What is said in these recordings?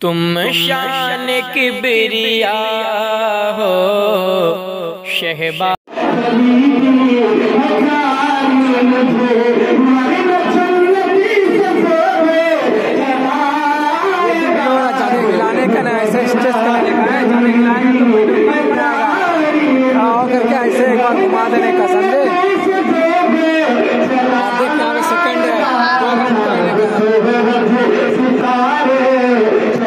तुम शान की बिरिया हो शहबा है ऐसे एक बार घुमा देने का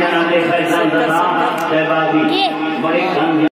जनाब फैसल बड़ी